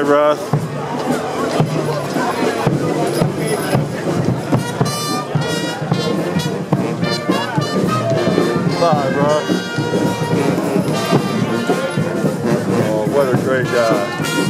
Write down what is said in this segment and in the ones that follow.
Bye, Russ. Bye, Russ. Oh, what a great guy.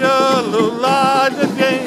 Oh, Elijah, Elijah Jane.